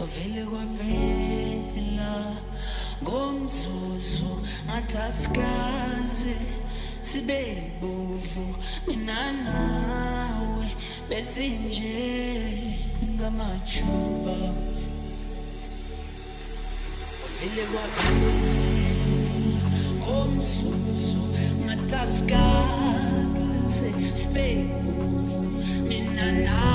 Wavele kwaphela ngomzuzu ngathi asikaze sibe bovu. Mina nawe besinje ngamajuba. Wavele kwaphela ngomzuzu ngathi asikaze sibe bovu. Mina nawe